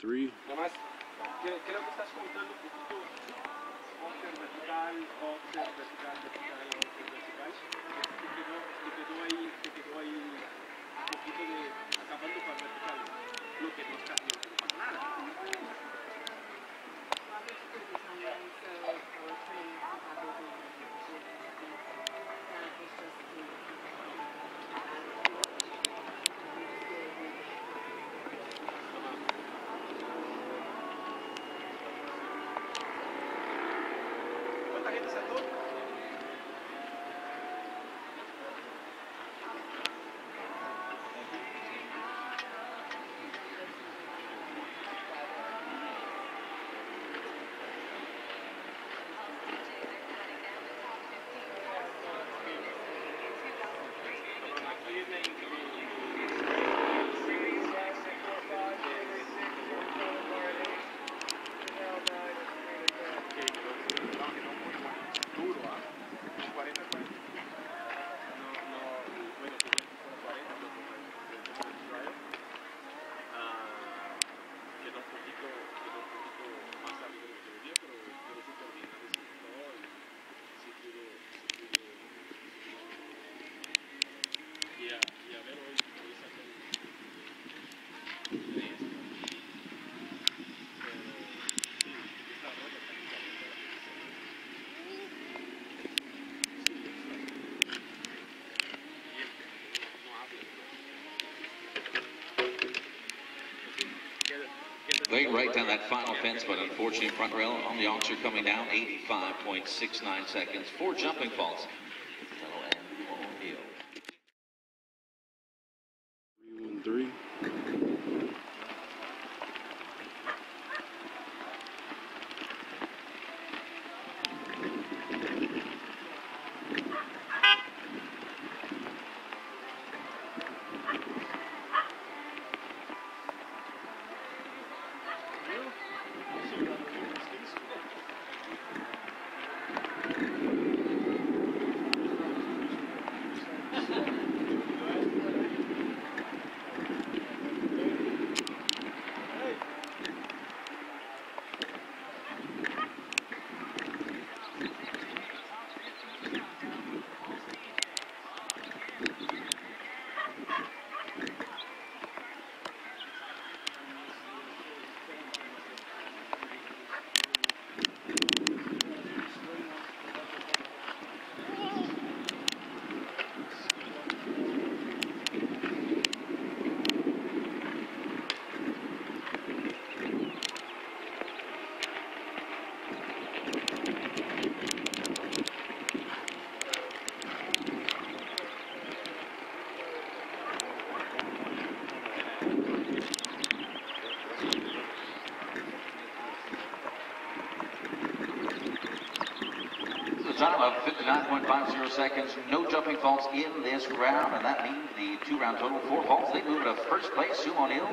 three. tarjetas a tú. They right down that final fence, but unfortunately front rail on the officer coming down 85.69 seconds Four jumping faults. Three, one, three. time of 59.50 seconds. No jumping faults in this round, and that means the two-round total, four faults. They move to first place, Sue O'Neill.